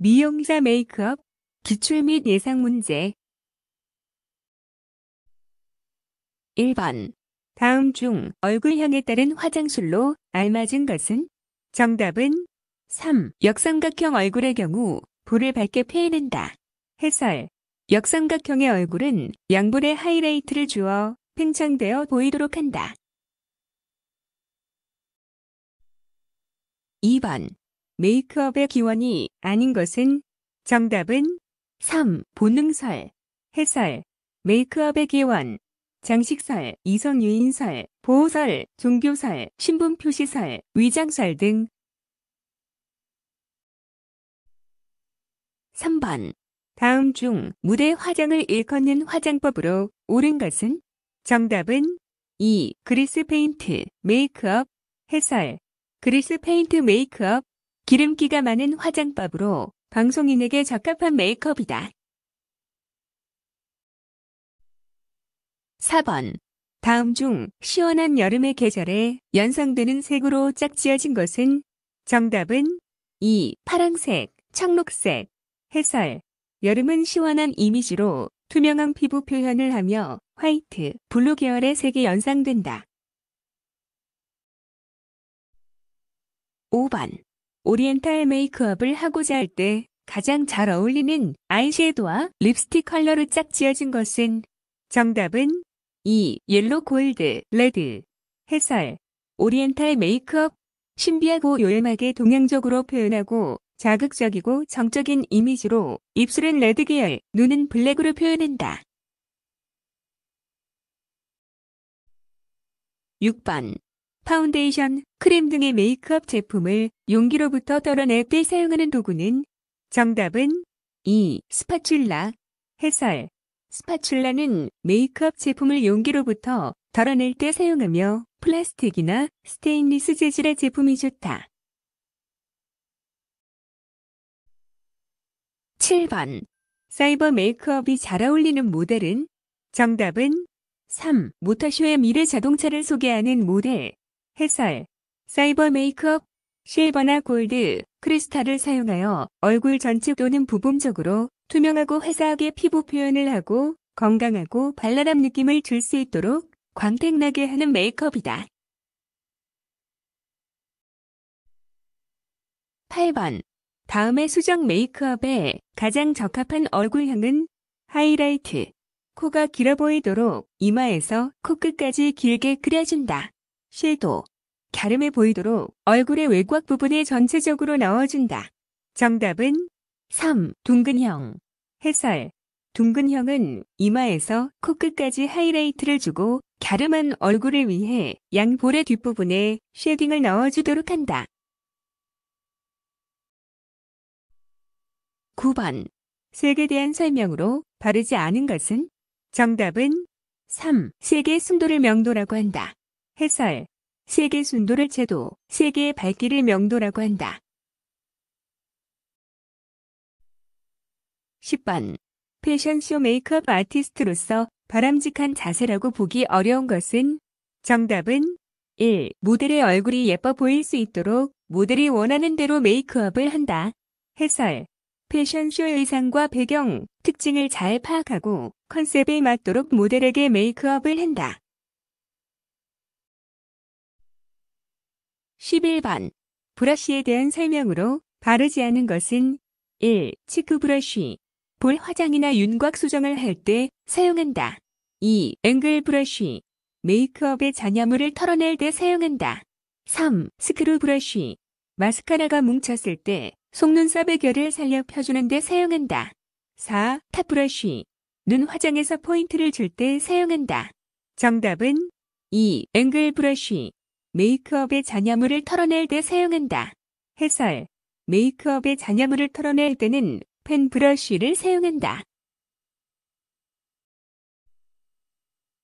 미용사 메이크업, 기출 및 예상 문제 1번. 다음 중 얼굴형에 따른 화장술로 알맞은 것은? 정답은 3. 역삼각형 얼굴의 경우 볼을 밝게 표현한다. 해설. 역삼각형의 얼굴은 양볼에 하이라이트를 주어 팽창되어 보이도록 한다. 2번. 메이크업의 기원이 아닌 것은 정답은 3. 본능설. 해설. 메이크업의 기원. 장식설, 이성유인설, 보호설, 종교설, 신분표시설, 위장설 등 3번. 다음 중 무대 화장을 일컫는 화장법으로 옳은 것은? 정답은 2. grease paint, 메이크업, 해설. grease paint 메이크업, 기름기가 많은 화장법으로 방송인에게 적합한 메이크업이다. 4번. 다음 중 시원한 여름의 계절에 연상되는 색으로 짝지어진 것은 정답은 2. 파랑색, 청록색. 해설. 여름은 시원한 이미지로 투명한 피부 표현을 하며 white, blue 계열의 색이 연상된다. 5번. 오리엔탈 메이크업을 하고자 할 때 가장 잘 어울리는 아이섀도와 립스틱 컬러로 짝 지어진 것은 정답은 2. yellow gold, red. 해설. 오리엔탈 메이크업. 신비하고 요염하게 동양적으로 표현하고 자극적이고 정적인 이미지로 입술은 red 계열, 눈은 블랙으로 표현한다. 6번. 파운데이션, 크림 등의 메이크업 제품을 용기로부터 덜어낼 때 사용하는 도구는 정답은 2. spatula. 해설. spatula는 메이크업 제품을 용기로부터 덜어낼 때 사용하며 플라스틱이나 스테인리스 재질의 제품이 좋다. 7번. 사이버 메이크업이 잘 어울리는 모델은? 정답은 3. 모터쇼의 미래 자동차를 소개하는 모델. 해설. 사이버 메이크업, 실버나 골드, 크리스탈을 사용하여 얼굴 전체 또는 부분적으로 투명하고 화사하게 피부 표현을 하고 건강하고 발랄한 느낌을 줄 수 있도록 광택나게 하는 메이크업이다. 8번. 다음의 수정 메이크업에 가장 적합한 얼굴형은 하이라이트. 코가 길어 보이도록 이마에서 코끝까지 길게 그려준다. shadow. 갸름해 보이도록 얼굴의 외곽 부분에 전체적으로 넣어준다. 정답은 3. 둥근형. 해설. 둥근형은 이마에서 코끝까지 하이라이트를 주고 갸름한 얼굴을 위해 양볼의 뒷부분에 shading을 넣어주도록 한다. 9번. 색에 대한 설명으로 바르지 않은 것은? 정답은 3. 색의 순도를 명도라고 한다. 해설. 색의 순도를 채도, 색의 밝기를 명도라고 한다. 10번. 패션쇼 메이크업 아티스트로서 바람직한 자세라고 보기 어려운 것은 정답은 1. 모델의 얼굴이 예뻐 보일 수 있도록 모델이 원하는 대로 메이크업을 한다. 해설. 패션쇼 의상과 배경, 특징을 잘 파악하고 컨셉에 맞도록 모델에게 메이크업을 한다. 11번. 브러쉬에 대한 설명으로 바르지 않은 것은 1. cheek 브러쉬. 볼 화장이나 윤곽 수정을 할 때 사용한다. 2. 앵글 브러쉬. 메이크업의 잔여물을 털어낼 때 사용한다. 3. 스크루 브러쉬. 마스카라가 뭉쳤을 때 속눈썹의 결을 살려 펴주는 데 사용한다. 4. 탑 브러쉬. 눈 화장에서 포인트를 줄 때 사용한다. 정답은 2. 앵글 브러쉬. 메이크업의 잔여물을 털어낼 때 사용한다. 해설. 메이크업의 잔여물을 털어낼 때는 펜 브러쉬를 사용한다.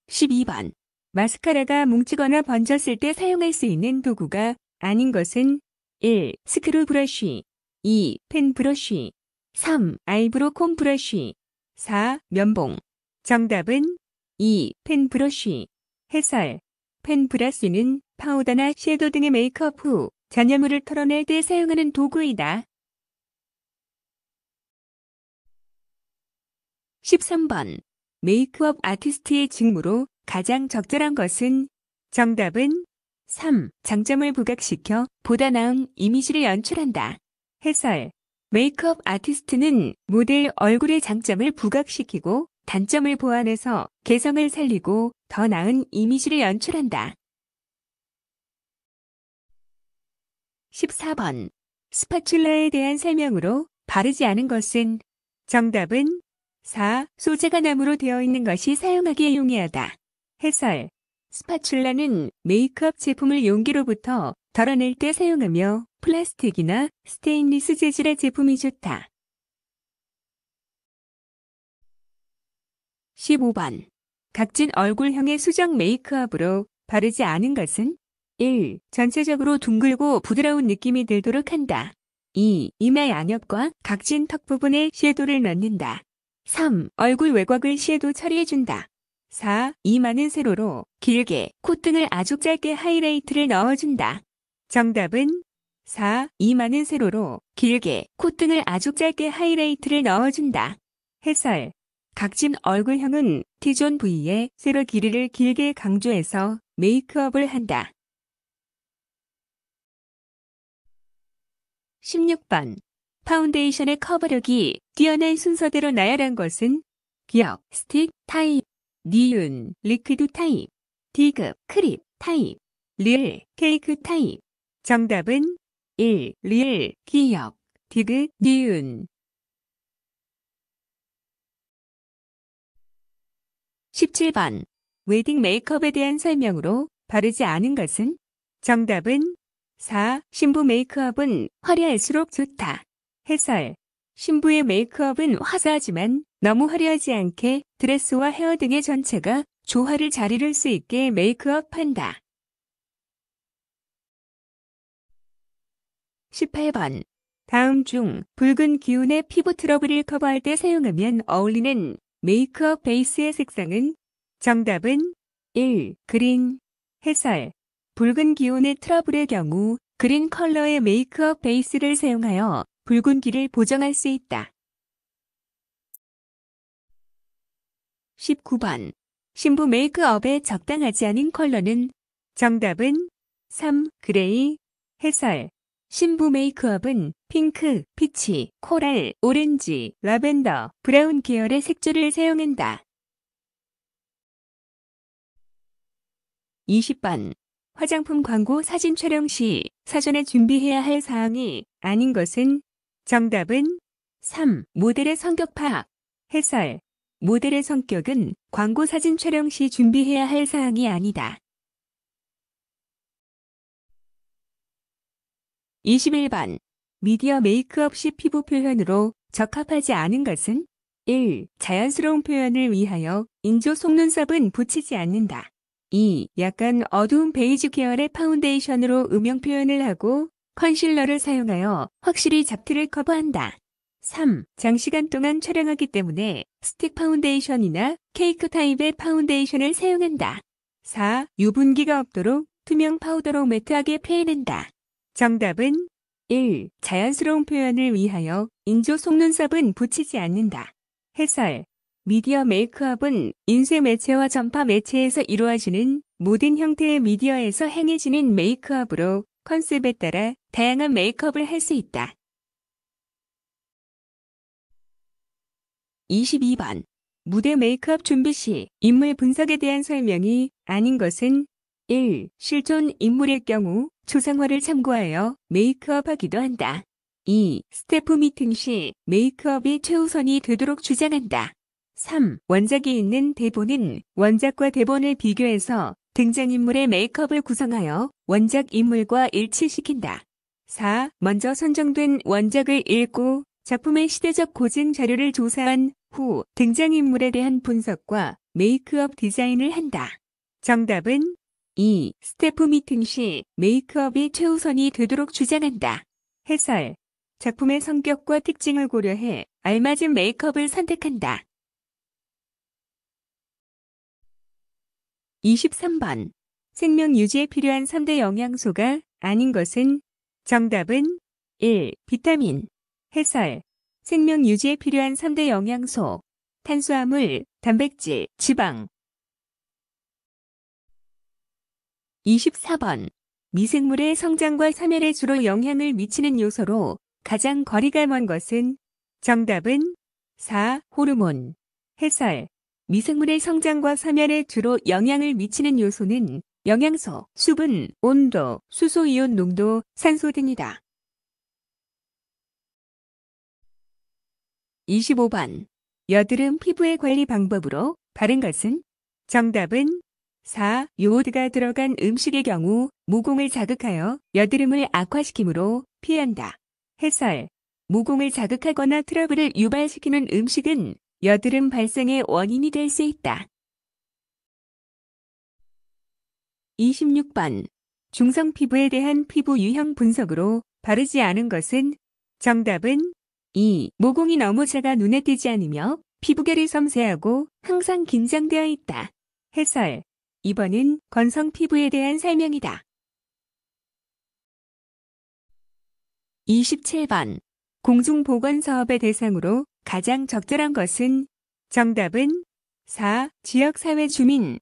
12번. 마스카라가 뭉치거나 번졌을 때 사용할 수 있는 도구가 아닌 것은 1. 스크루 브러쉬 2. 펜 브러쉬 3. eyebrow comb 브러쉬 4. 면봉 정답은 2. 펜 브러쉬 해설 펜브라시는 파우더나 섀도 등의 메이크업 후 잔여물을 털어낼 때 사용하는 도구이다. 13번 메이크업 아티스트의 직무로 가장 적절한 것은 정답은 3. 장점을 부각시켜 보다 나은 이미지를 연출한다. 해설 메이크업 아티스트는 모델 얼굴의 장점을 부각시키고 단점을 보완해서 개성을 살리고 더 나은 이미지를 연출한다. 14번. 스파츌라에 대한 설명으로 바르지 않은 것은 정답은 4. 소재가 나무로 되어 있는 것이 사용하기에 용이하다. 해설. spatula는 메이크업 제품을 용기로부터 덜어낼 때 사용하며 플라스틱이나 스테인리스 재질의 제품이 좋다. 15번. 각진 얼굴형의 수정 메이크업으로 바르지 않은 것은 1. 전체적으로 둥글고 부드러운 느낌이 들도록 한다. 2. 이마 양옆과 각진 턱 부분에 섀도를 넣는다. 3. 얼굴 외곽을 섀도 처리해준다. 4. 이마는 세로로 길게 콧등을 아주 짧게 하이라이트를 넣어준다. 정답은 4. 이마는 세로로 길게 콧등을 아주 짧게 하이라이트를 넣어준다. 해설 각진 얼굴형은 T존 부위에 세로 길이를 길게 강조해서 메이크업을 한다. 16번. 파운데이션의 커버력이 뛰어난 순서대로 나열한 것은 기역, 스틱, 타입, 니은, liquid 타입, 디귿, 크림, 타입, 리을, 케이크 타입. 정답은 1. 리을, 기역, 디귿, 니은. 17번. 웨딩 메이크업에 대한 설명으로 바르지 않은 것은 정답은 4. 신부 메이크업은 화려할수록 좋다. 해설. 신부의 메이크업은 화사하지만 너무 화려하지 않게 드레스와 헤어 등의 전체가 조화를 잘 이룰 수 있게 메이크업한다. 18번. 다음 중 붉은 기운의 피부 트러블을 커버할 때 사용하면 어울리는 메이크업 베이스의 색상은 정답은 1. 그린 해설 붉은 기운의 트러블의 경우 그린 컬러의 메이크업 베이스를 사용하여 붉은기를 보정할 수 있다. 19번. 신부 메이크업에 적당하지 않은 컬러는 정답은 3. 그레이 해설 신부 메이크업은 핑크, 피치, 코랄, 오렌지, 라벤더, 브라운 계열의 색조를 사용한다. 20번. 화장품 광고 사진 촬영 시 사전에 준비해야 할 사항이 아닌 것은 정답은 3. 모델의 성격 파악. 해설. 모델의 성격은 광고 사진 촬영 시 준비해야 할 사항이 아니다. 21번. 미디어 메이크업 시 피부 표현으로 적합하지 않은 것은 1. 자연스러운 표현을 위하여 인조 속눈썹은 붙이지 않는다. 2. 약간 어두운 베이지 계열의 파운데이션으로 음영 표현을 하고 컨실러를 사용하여 확실히 잡티를 커버한다. 3. 장시간 동안 촬영하기 때문에 스틱 파운데이션이나 케이크 타입의 파운데이션을 사용한다. 4. 유분기가 없도록 투명 파우더로 매트하게 표현한다. 정답은 1. 자연스러운 표현을 위하여 인조 속눈썹은 붙이지 않는다. 해설 미디어 메이크업은 인쇄 매체와 전파 매체에서 이루어지는 모든 형태의 미디어에서 행해지는 메이크업으로 컨셉에 따라 다양한 메이크업을 할 수 있다. 22번. 무대 메이크업 준비 시 인물 분석에 대한 설명이 아닌 것은 1. 실존 인물일 경우 초상화를 참고하여 메이크업 하기도 한다. 2. 스태프 미팅 시 메이크업이 최우선이 되도록 주장한다. 3. 원작이 있는 대본은 원작과 대본을 비교해서 등장인물의 메이크업을 구성하여 원작 인물과 일치시킨다. 4. 먼저 선정된 원작을 읽고 작품의 시대적 고증 자료를 조사한 후 등장인물에 대한 분석과 메이크업 디자인을 한다. 정답은 2. 스태프 미팅 시 메이크업이 최우선이 되도록 주장한다. 해설. 작품의 성격과 특징을 고려해 알맞은 메이크업을 선택한다. 23번. 생명 유지에 필요한 3대 영양소가 아닌 것은 정답은 1. 비타민. 해설. 생명 유지에 필요한 3대 영양소. 탄수화물, 단백질, 지방. 24번. 미생물의 성장과 사멸에 주로 영향을 미치는 요소로 가장 거리가 먼 것은 정답은 4. 호르몬. 해설. 미생물의 성장과 사멸에 주로 영향을 미치는 요소는 영양소, 수분, 온도, 수소이온 농도, 산소 등이다. 25번. 여드름 피부의 관리 방법으로 바른 것은 정답은 4. 요오드가 들어간 음식의 경우 모공을 자극하여 여드름을 악화시키므로 피한다. 해설. 모공을 자극하거나 트러블을 유발시키는 음식은 여드름 발생의 원인이 될 수 있다. 26번. 중성 피부에 대한 피부 유형 분석으로 바르지 않은 것은 정답은 2. 모공이 너무 작아 눈에 띄지 않으며 피부결이 섬세하고 항상 긴장되어 있다. 해설. 2번은 건성 피부에 대한 설명이다. 27번. 공중보건 사업의 대상으로 가장 적절한 것은 정답은 4. 지역사회 주민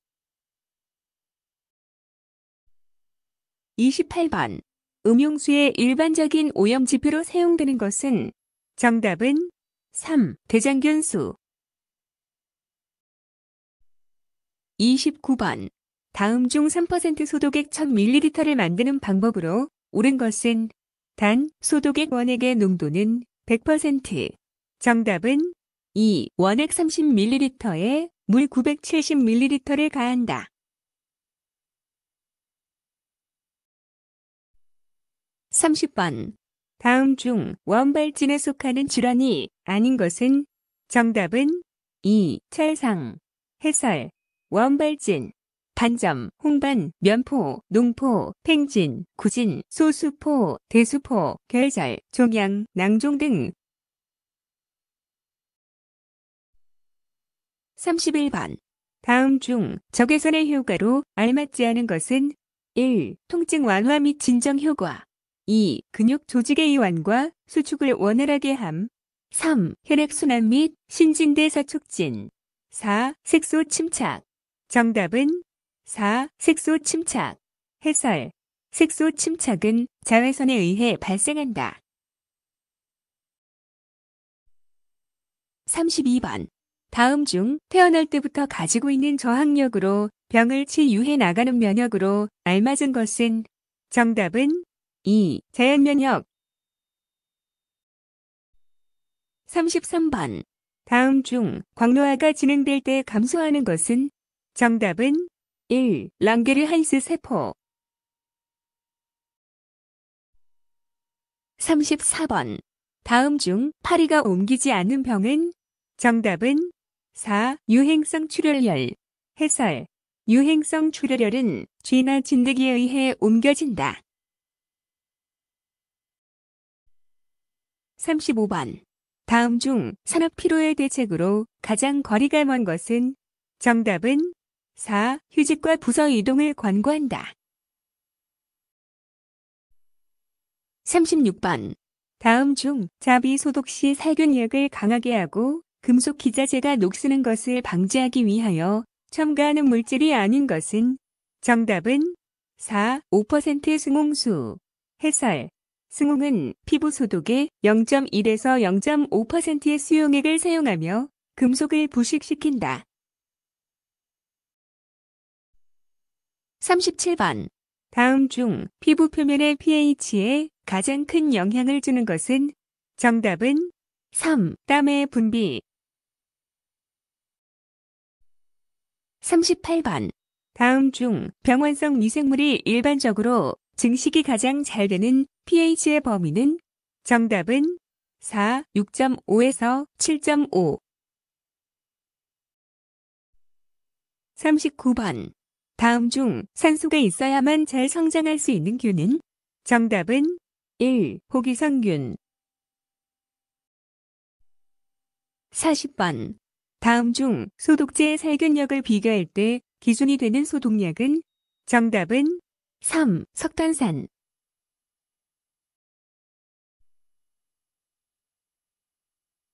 28번. 음용수의 일반적인 오염지표로 사용되는 것은 정답은 3. 대장균수 29번. 다음 중 3% 소독액 1000ml를 만드는 방법으로 옳은 것은 단 소독액 원액의 농도는 100%. 정답은 2. 원액 30ml에 물 970ml를 가한다. 30번. 다음 중 원발진에 속하는 질환이 아닌 것은 정답은 2. 찰상. 해설. 원발진. 반점, 홍반, 면포, 농포, 팽진, 구진, 소수포, 대수포, 결절, 종양, 낭종 등 31번. 다음 중 적외선의 효과로 알맞지 않은 것은 1. 통증 완화 및 진정 효과 2. 근육 조직의 이완과 수축을 원활하게 함 3. 혈액순환 및 신진대사 촉진 4. 색소 침착 정답은 4. 색소 침착 해설 색소 침착은 자외선에 의해 발생한다. 32번 다음 중 태어날 때부터 가지고 있는 저항력으로 병을 치유해 나가는 면역으로 알맞은 것은 정답은 2. 자연 면역 33번 다음 중 광노화가 진행될 때 감소하는 것은 정답은 1. 랑게르 한스 세포 34번 다음 중 파리가 옮기지 않는 병은 정답은 4. 유행성 출혈열. 해설. 유행성 출혈열은 쥐나 진드기에 의해 옮겨진다. 35번. 다음 중 산업 피로의 대책으로 가장 거리가 먼 것은 정답은 4. 휴직과 부서 이동을 권고한다. 36번. 다음 중 자비 소독 시 살균력을 강하게 하고 금속 기자재가 녹쓰는 것을 방지하기 위하여 첨가하는 물질이 아닌 것은 정답은 4. 5% 승홍수. 해설. 승홍은 피부 소독에 0.1에서 0.5%의 수용액을 사용하며 금속을 부식시킨다. 37번. 다음 중 피부 표면의 pH에 가장 큰 영향을 주는 것은 정답은 3. 땀의 분비. 38번. 다음 중 병원성 미생물이 일반적으로 증식이 가장 잘 되는 pH의 범위는 정답은 4, 6.5에서 7.5. 39번. 다음 중 산소가 있어야만 잘 성장할 수 있는 균은 정답은 1. 호기성균 40번. 다음 중 소독제의 살균력을 비교할 때 기준이 되는 소독약은 정답은 3. 석탄산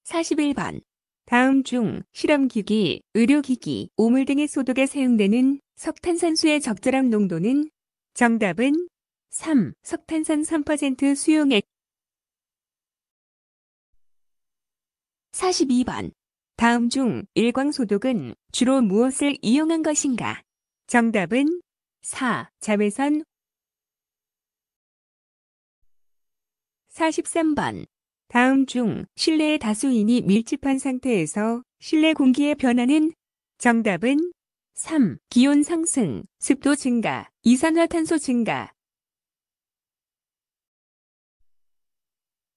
41번. 다음 중 실험기기, 의료기기, 오물 등의 소독에 사용되는 석탄산수의 적절한 농도는 정답은 3. 석탄산 3% 수용액 42번. 다음 중 일광소독은 주로 무엇을 이용한 것인가? 정답은 4. 자외선 43번. 다음 중 실내의 다수인이 밀집한 상태에서 실내 공기의 변화는 정답은 3. 기온 상승, 습도 증가, 이산화탄소 증가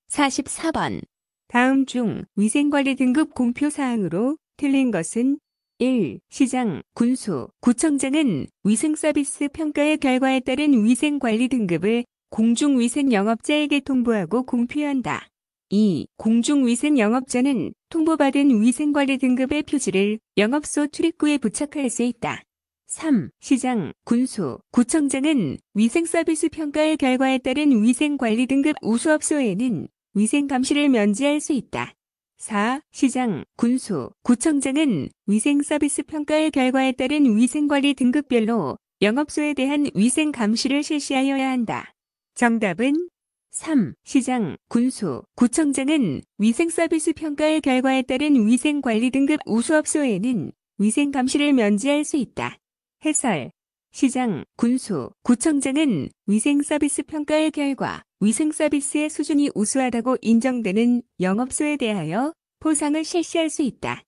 44번. 다음 중 위생관리 등급 공표 사항으로 틀린 것은 1. 시장, 군수, 구청장은 위생서비스 평가의 결과에 따른 위생관리 등급을 공중위생영업자에게 통보하고 공표한다. 2. 공중위생 영업자는 통보받은 위생관리 등급의 표지를 영업소 출입구에 부착할 수 있다. 3. 시장, 군수, 구청장은 위생서비스 평가의 결과에 따른 위생관리 등급 우수업소에는 위생감시를 면제할 수 있다. 4. 시장, 군수, 구청장은 위생서비스 평가의 결과에 따른 위생관리 등급별로 영업소에 대한 위생감시를 실시하여야 한다. 정답은 3. 시장, 군수, 구청장은 위생서비스 평가의 결과에 따른 위생관리 등급 우수업소에는 위생감시를 면제할 수 있다. 해설 시장, 군수, 구청장은 위생서비스 평가의 결과 위생서비스의 수준이 우수하다고 인정되는 영업소에 대하여 포상을 실시할 수 있다.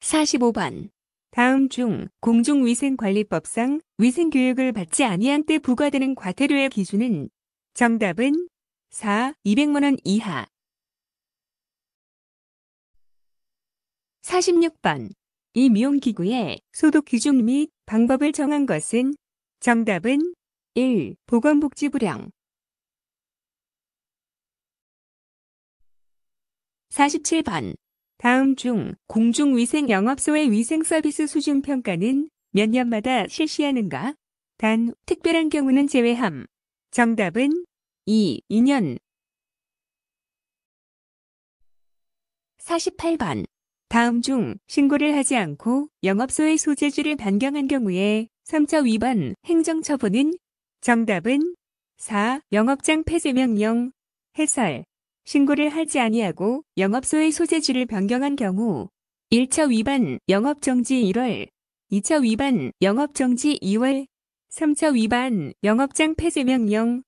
45번. 다음 중 공중위생관리법상 위생교육을 받지 아니한 때 부과되는 과태료의 기준은 정답은 4. 200만원 이하 46번. 이 미용기구의 소독 기준 및 방법을 정한 것은 정답은 1. 보건복지부령 47번. 다음 중 공중위생 영업소의 위생서비스 수준 평가는 몇 년마다 실시하는가? 단, 특별한 경우는 제외함. 정답은 2. 2년 48번. 다음 중 신고를 하지 않고 영업소의 소재지를 변경한 경우에 3차 위반 행정처분은 정답은 4. 영업장 폐쇄명령 해설 신고를 하지 아니하고 영업소의 소재지를 변경한 경우 1차 위반 영업정지 1월 2차 위반 영업정지 2월 3차 위반 영업장 폐쇄 명령.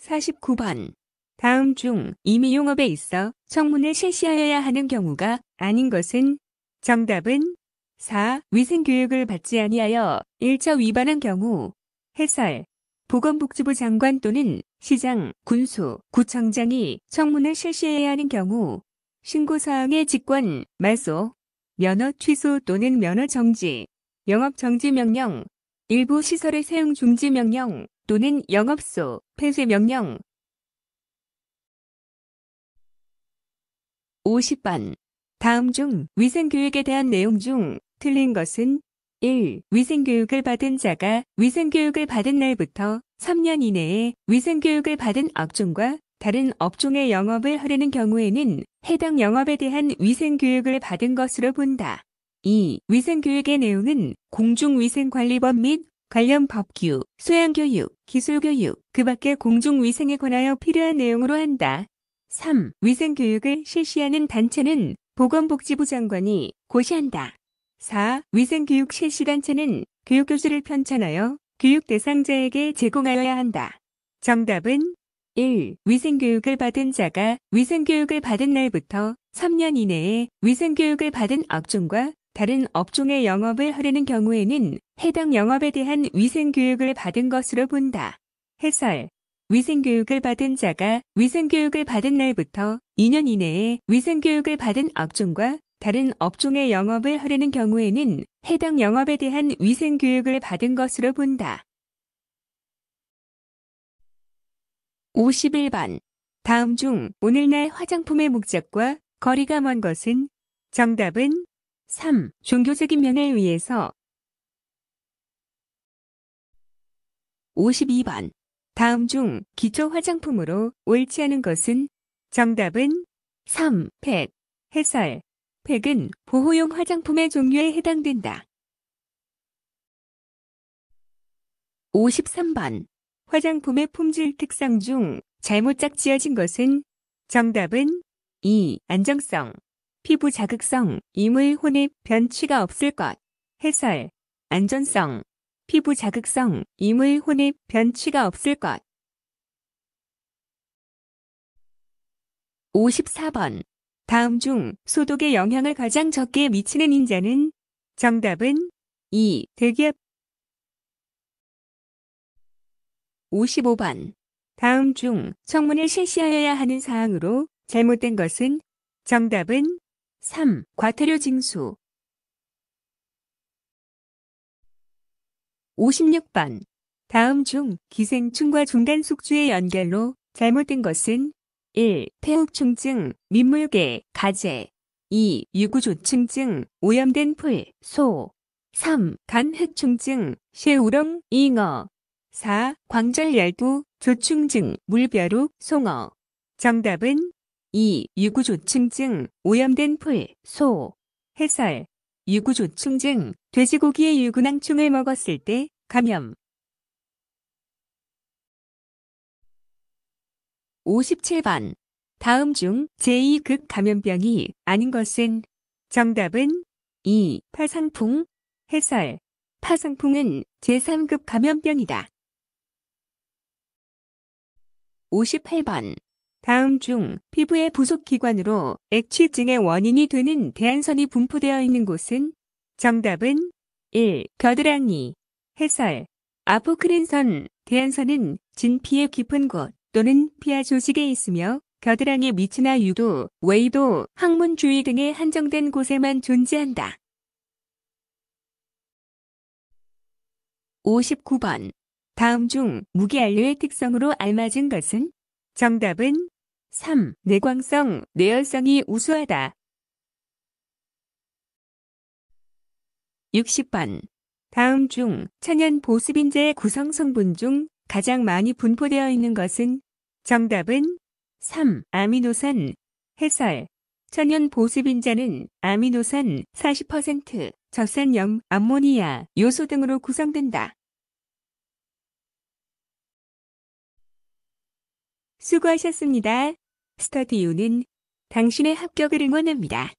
49번. 다음 중 이미 용업에 있어 청문을 실시하여야 하는 경우가 아닌 것은 정답은 4. 위생교육을 받지 아니하여 1차 위반한 경우 해설 보건복지부 장관 또는 시장, 군수, 구청장이 청문을 실시해야 하는 경우 신고사항의 직권, 말소, 면허 취소 또는 면허 정지, 영업 정지 명령, 일부 시설의 사용 중지 명령 또는 영업소 폐쇄 명령, 50번. 다음 중 위생교육에 대한 내용 중 틀린 것은 1. 위생교육을 받은 자가 위생교육을 받은 날부터 3년 이내에 위생교육을 받은 업종과 다른 업종의 영업을 하려는 경우에는 해당 영업에 대한 위생교육을 받은 것으로 본다. 2. 위생교육의 내용은 공중위생관리법 및 관련 법규, 소양교육, 기술교육, 그 밖의 공중위생에 관하여 필요한 내용으로 한다. 3. 위생교육을 실시하는 단체는 보건복지부 장관이 고시한다. 4. 위생교육 실시단체는 교육교수를 편찬하여 교육 대상자에게 제공하여야 한다. 정답은 1. 위생교육을 받은 자가 위생교육을 받은 날부터 3년 이내에 위생교육을 받은 업종과 다른 업종의 영업을 하려는 경우에는 해당 영업에 대한 위생교육을 받은 것으로 본다. 해설 위생교육을 받은 자가 위생교육을 받은 날부터 2년 이내에 위생교육을 받은 업종과 다른 업종의 영업을 하려는 경우에는 해당 영업에 대한 위생 교육을 받은 것으로 본다. 51번. 다음 중 오늘날 화장품의 목적과 거리가 먼 것은 정답은 3. 종교적인 면을 위해서 52번. 다음 중 기초 화장품으로 옳지 않은 것은 정답은 3. 팩. 해설. 팩은 보호용 화장품의 종류에 해당된다. 53번. 화장품의 품질 특성 중 잘못 짝지어진 것은 정답은 2. 안정성. 피부 자극성, 이물 혼입, 변취가 없을 것. 해설. 안전성. 피부 자극성, 이물 혼입, 변취가 없을 것. 54번. 다음 중 소독에 영향을 가장 적게 미치는 인자는 정답은 2. 대기업 55번. 다음 중 청문을 실시하여야 하는 사항으로 잘못된 것은 정답은 3. 과태료 징수 56번. 다음 중 기생충과 중간숙주의 연결로 잘못된 것은 1. 폐흡충증, 민물개, 가재 2. 유구조충증, 오염된 풀, 소 3. 간흑충증, 쇠우렁, 잉어 4. 광절열두, 조충증, 물벼룩, 송어 정답은 2. 유구조충증, 오염된 풀, 소 해설 유구조충증, 돼지고기의 유구낭충을 먹었을 때 감염 57번. 다음 중 제2극 감염병이 아닌 것은 정답은 2. 파상풍. 해설. 파상풍은 제3급 감염병이다. 58번. 다음 중 피부의 부속 기관으로 액취증의 원인이 되는 대한선이 분포되어 있는 곳은 정답은 1. 겨드랑이. 해설. 아포크린선, 대한선은 진피의 깊은 곳, 또는 피하 조직에 있으며 겨드랑이 밑이나 유도, 웨이도, 항문 주위 등의 한정된 곳에만 존재한다. 59번. 다음 중 무기안료의 특성으로 알맞은 것은? 정답은 3. 내광성, 내열성이 우수하다. 60번. 다음 중 천연 보습인자의 구성 성분 중 가장 많이 분포되어 있는 것은 정답은 3. 아미노산 해설 천연 보습인자는 아미노산 40%, 저산염, 암모니아, 요소 등으로 구성된다. 수고하셨습니다. 스터디유는 당신의 합격을 응원합니다.